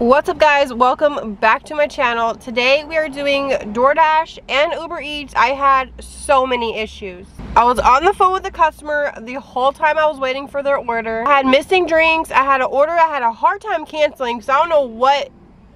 What's up guys? Welcome back to my channel. Today we are doing DoorDash and Uber Eats. I had so many issues. I was on the phone with the customer the whole time I was waiting for their order. I had missing drinks. I had an order I had a hard time canceling because I don't know what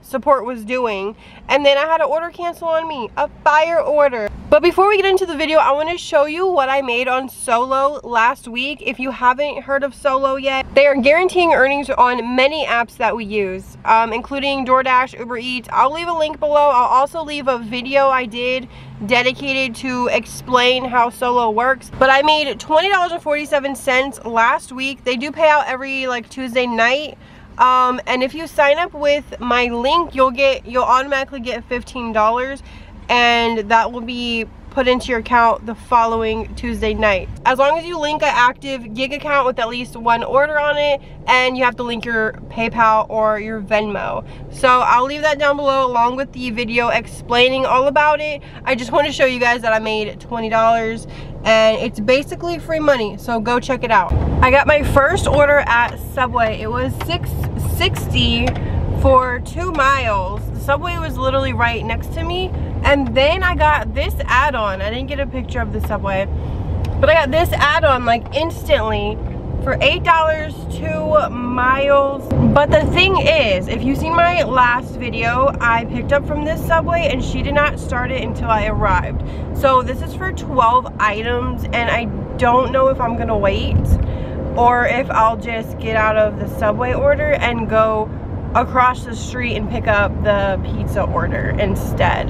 support was doing. And then I had an order cancel on me a fire order. But before we get into the video I want to show you what I made on Solo last week. If you haven't heard of Solo yet they are guaranteeing earnings on many apps that we use um, including DoorDash Uber Eats. I'll leave a link below. I'll also leave a video I did dedicated to explain how Solo works. But I made $20.47 last week. They do pay out every like Tuesday night um, and if you sign up with my link you'll get you'll automatically get $15 and that will be put into your account the following Tuesday night. As long as you link an active gig account with at least one order on it and you have to link your PayPal or your Venmo. So I'll leave that down below along with the video explaining all about it. I just want to show you guys that I made $20 and it's basically free money so go check it out. I got my first order at Subway. It was 660 for two miles. The Subway was literally right next to me and then I got this add-on. I didn't get a picture of the Subway. But I got this add-on like instantly for $8 two miles. But the thing is, if you've seen my last video, I picked up from this Subway and she did not start it until I arrived. So this is for 12 items and I don't know if I'm gonna wait or if I'll just get out of the Subway order and go across the street and pick up the pizza order instead.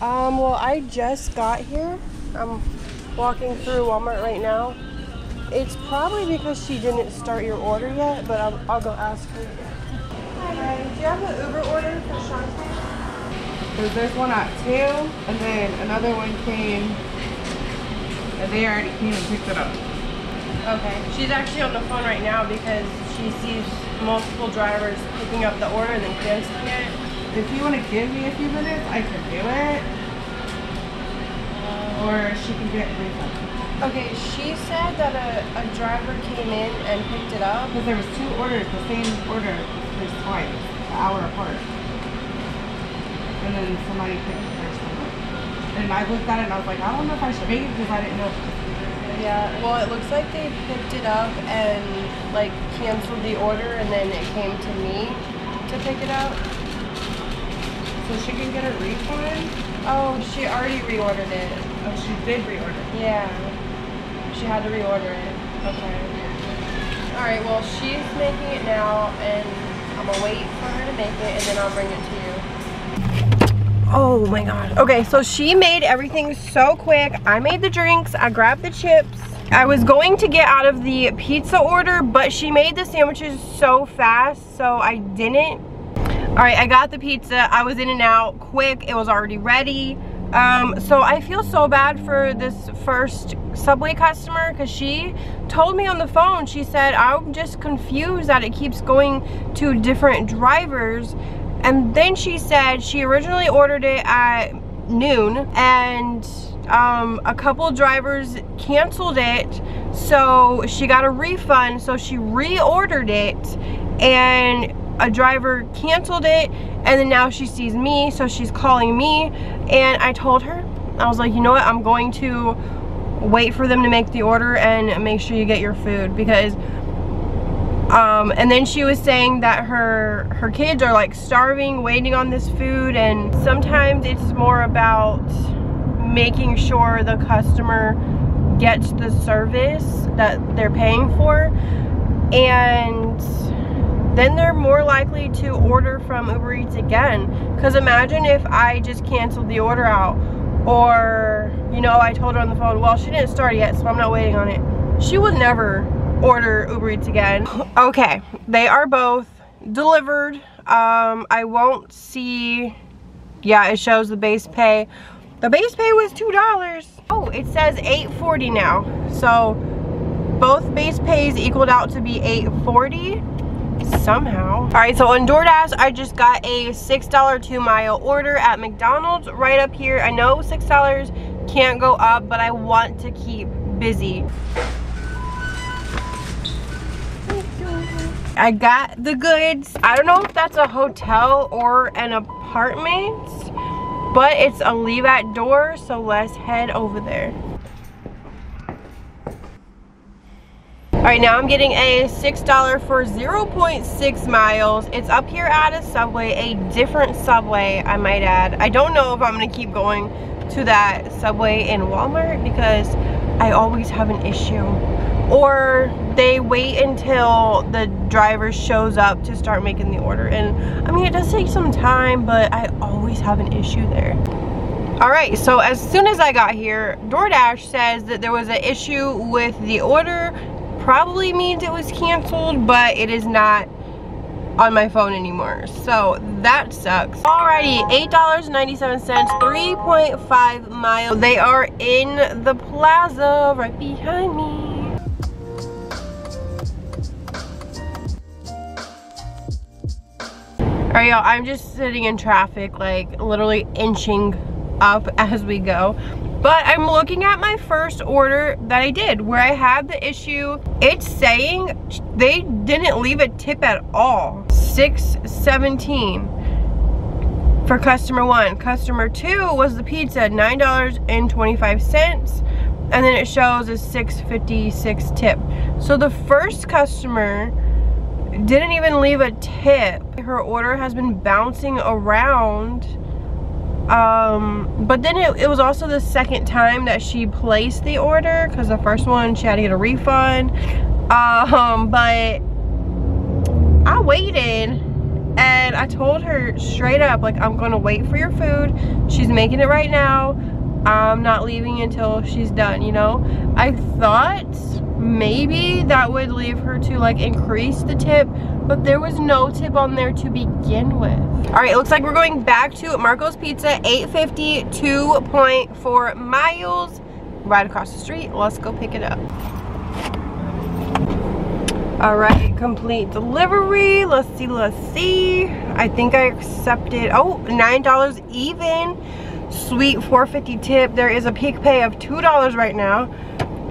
Um, well, I just got here. I'm walking through Walmart right now. It's probably because she didn't start your order yet, but I'll, I'll go ask her. Hi, do you have an Uber order for Shantae? Because there's one at 2, and then another one came, and they already came and picked it up. Okay. She's actually on the phone right now because she sees multiple drivers picking up the order and then canceling it. If you want to give me a few minutes, I can do it. Or she can get refund. Okay, she said that a, a driver came in and picked it up. Because there was two orders, the same order, there's twice, an hour apart. And then somebody picked the first one up. And I looked at it and I was like, I don't know if I should make it because I didn't know. Yeah, well it looks like they picked it up and like canceled the order and then it came to me to pick it up. So she can get a refund? Oh, she already reordered it. Oh, she did reorder. Yeah. She had to reorder it. Okay. Alright, well she's making it now and I'm gonna wait for her to make it and then I'll bring it to you. Oh my god. Okay, so she made everything so quick. I made the drinks, I grabbed the chips. I was going to get out of the pizza order, but she made the sandwiches so fast, so I didn't all right i got the pizza i was in and out quick it was already ready um, so i feel so bad for this first subway customer because she told me on the phone she said i'm just confused that it keeps going to different drivers. And then she said she originally ordered it at noon and um, a couple drivers canceled it. So she got a refund so she reordered it and a driver canceled it and then now she sees me so she's calling me. And I told her I was like you know what? I'm going to wait for them to make the order and make sure you get your food because um, and then she was saying that her her kids are like starving waiting on this food and sometimes it's more about making sure the customer gets the service that they're paying for. And then they're more likely to order from Uber Eats again. Because imagine if I just canceled the order out or, you know, I told her on the phone, well, she didn't start yet, so I'm not waiting on it. She would never order Uber Eats again. Okay, they are both delivered. Um, I won't see, yeah, it shows the base pay. The base pay was $2. Oh, it says 840 now. So both base pays equaled out to be 840 somehow. All right, so on DoorDash, I just got a $6 two mile order at McDonald's right up here. I know $6 can't go up, but I want to keep busy. I got the goods. I don't know if that's a hotel or an apartment, but it's a leave at door, so let's head over there. All right, now I'm getting a $6 for 0.6 miles. It's up here at a Subway, a different Subway, I might add. I don't know if I'm gonna keep going to that Subway in Walmart because I always have an issue. Or they wait until the driver shows up to start making the order. And I mean, it does take some time, but I always have an issue there. All right, so as soon as I got here, DoorDash says that there was an issue with the order probably means it was canceled, but it is not on my phone anymore. So that sucks. Alrighty, $8.97, 3.5 miles. They are in the plaza right behind me. Alright y'all, I'm just sitting in traffic, like literally inching up as we go. But I'm looking at my first order that I did where I had the issue. It's saying they didn't leave a tip at all. 617 for customer one. Customer two was the pizza, $9.25. And then it shows a 656 tip. So the first customer didn't even leave a tip. Her order has been bouncing around um but then it, it was also the second time that she placed the order because the first one she had to get a refund. Um but i waited and i told her straight up like i'm gonna wait for your food. She's making it right now i'm not leaving until she's done you know? I thought maybe that would leave her to like increase the tip but there was no tip on there to begin with. All right it looks like we're going back to marco's pizza 850 2.4 miles right across the street. Let's go pick it up. All right complete delivery. Let's see let's see. I think i accepted oh nine dollars even sweet 450 tip there is a peak pay of two dollars right now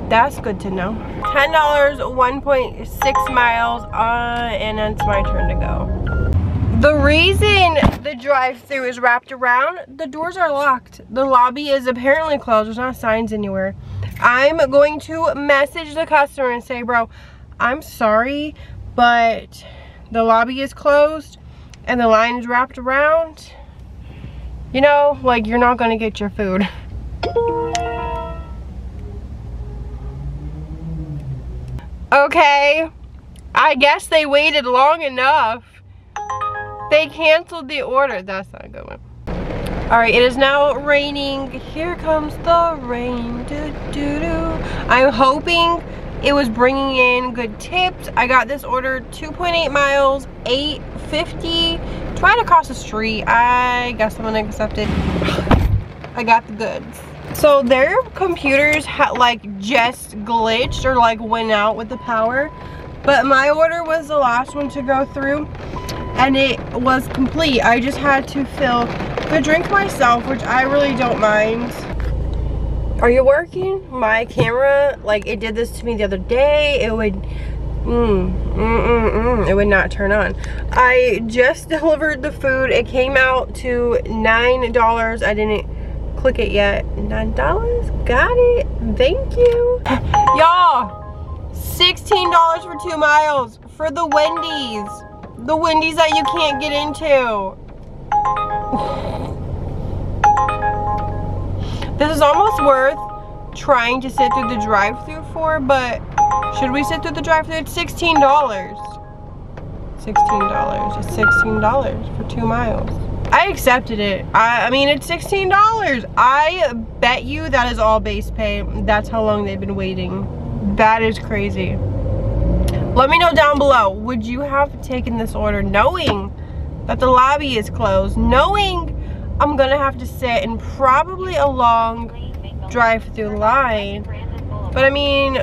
that's good to know. $10, 1.6 miles, uh, and it's my turn to go. The reason the drive-through is wrapped around, the doors are locked. The lobby is apparently closed. There's not signs anywhere. I'm going to message the customer and say, bro, I'm sorry, but the lobby is closed and the line is wrapped around. You know, like you're not gonna get your food. Okay. I guess they waited long enough. They canceled the order. That's not a good one. All right, it is now raining. Here comes the rain. Doo, doo, doo. I'm hoping it was bringing in good tips. I got this order 2.8 miles, 850. Right across the street. I guess I'm gonna accept it. I got the goods. So their computers had like just glitched or like went out with the power. But my order was the last one to go through and it was complete. I just had to fill the drink myself, which I really don't mind. Are you working? My camera, like it did this to me the other day. It would, mm, mm, mm, mm, it would not turn on. I just delivered the food. It came out to $9. I didn't click it yet. Nine dollars, got it. Thank you. Y'all, $16 for two miles for the Wendy's. The Wendy's that you can't get into. this is almost worth trying to sit through the drive through for, but should we sit through the drive through? It's $16. $16. It's $16 for two miles. I accepted it. I, I mean, it's $16. I bet you that is all base pay. That's how long they've been waiting. That is crazy. Let me know down below. Would you have taken this order knowing that the lobby is closed? Knowing I'm gonna have to sit in probably a long drive-through line. But I mean,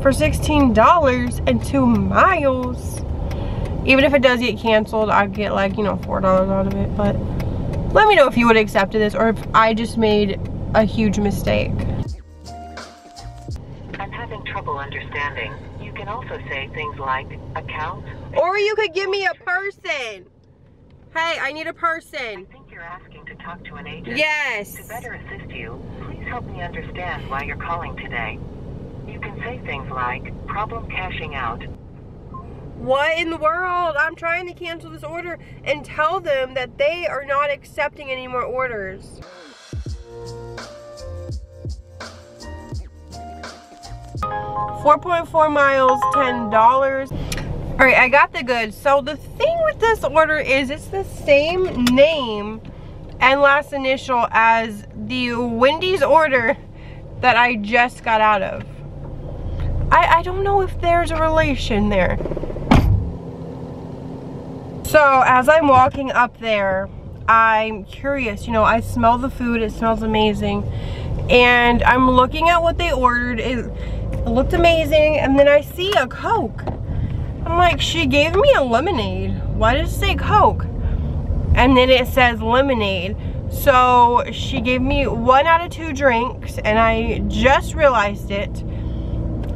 for $16 and two miles, even if it does get canceled, I get like, you know, $4 out of it. But let me know if you would have accepted this or if I just made a huge mistake. I'm having trouble understanding. You can also say things like account. Or you could give me a person. Hey, I need a person. I think you're asking to talk to an agent. Yes. To better assist you, please help me understand why you're calling today. You can say things like problem cashing out, What in the world? I'm trying to cancel this order and tell them that they are not accepting any more orders. Four point four miles, ten dollars. All right, I got the goods. So the thing with this order is it's the same name and last initial as the Wendy's order that I just got out of. I, I don't know if there's a relation there. So as I'm walking up there, I'm curious, you know, I smell the food, it smells amazing. And I'm looking at what they ordered, it, it looked amazing, and then I see a Coke. I'm like, she gave me a lemonade. Why does it say Coke? And then it says lemonade. So she gave me one out of two drinks, and I just realized it.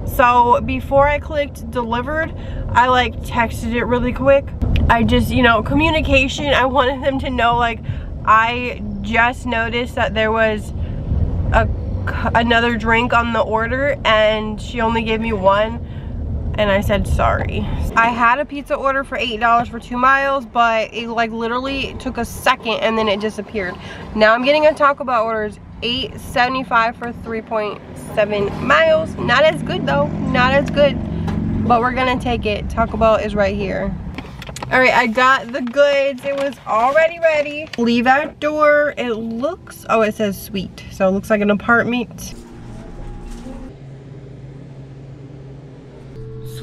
So before I clicked delivered, I like texted it really quick. I just, you know, communication, I wanted them to know like I just noticed that there was a another drink on the order and she only gave me one and I said sorry. I had a pizza order for $8 for two miles, but it like literally took a second and then it disappeared. Now I'm getting a Taco Bell orders $8.75 for 3.7 miles. Not as good though, not as good, but we're gonna take it. Taco Bell is right here. All right, I got the goods. It was already ready. Leave out door. It looks, oh, it says suite. So it looks like an apartment.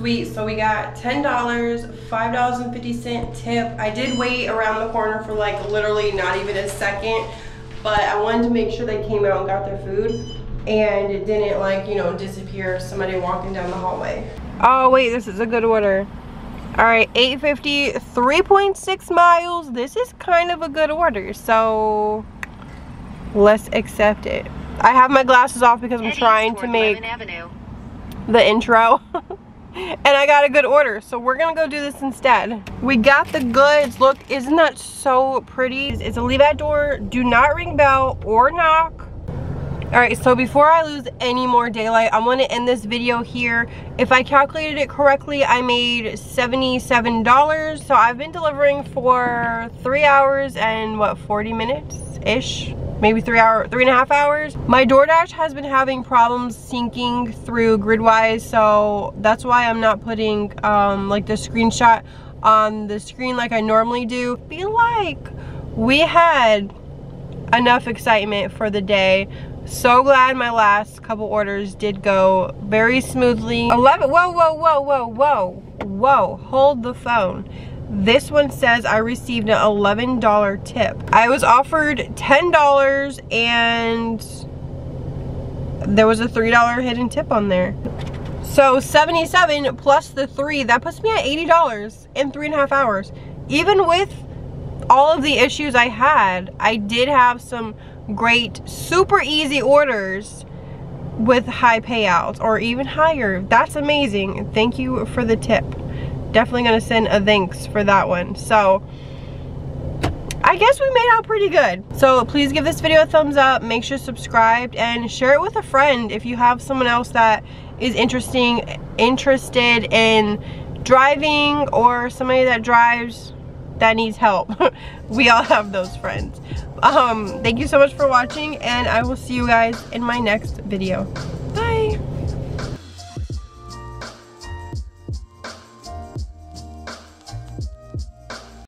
Sweet, so we got $10, $5.50 tip. I did wait around the corner for like literally not even a second, but I wanted to make sure they came out and got their food and it didn't like, you know, disappear somebody walking down the hallway. Oh wait, this is a good order. All right, 850, 3.6 miles. This is kind of a good order, so let's accept it. I have my glasses off because I'm trying to make the intro. and I got a good order, so we're gonna go do this instead. We got the goods. Look, isn't that so pretty? It's a leave at door, do not ring bell or knock. All right, so before I lose any more daylight, I'm gonna end this video here. If I calculated it correctly, I made $77. So I've been delivering for three hours and what, 40 minutes-ish? Maybe three hour, three and a half hours. My DoorDash has been having problems syncing through Gridwise, so that's why I'm not putting um, like the screenshot on the screen like I normally do. feel like we had enough excitement for the day. So glad my last couple orders did go very smoothly. 11, whoa, whoa, whoa, whoa, whoa, whoa, hold the phone. This one says I received an $11 tip. I was offered $10 and there was a $3 hidden tip on there. So 77 plus the three, that puts me at $80 in three and a half hours. Even with all of the issues I had, I did have some great, super easy orders with high payouts or even higher. That's amazing. Thank you for the tip. Definitely gonna send a thanks for that one. So, I guess we made out pretty good. So please give this video a thumbs up, make sure subscribed, and share it with a friend if you have someone else that is interesting, interested in driving or somebody that drives that needs help. we all have those friends. Um, thank you so much for watching and I will see you guys in my next video.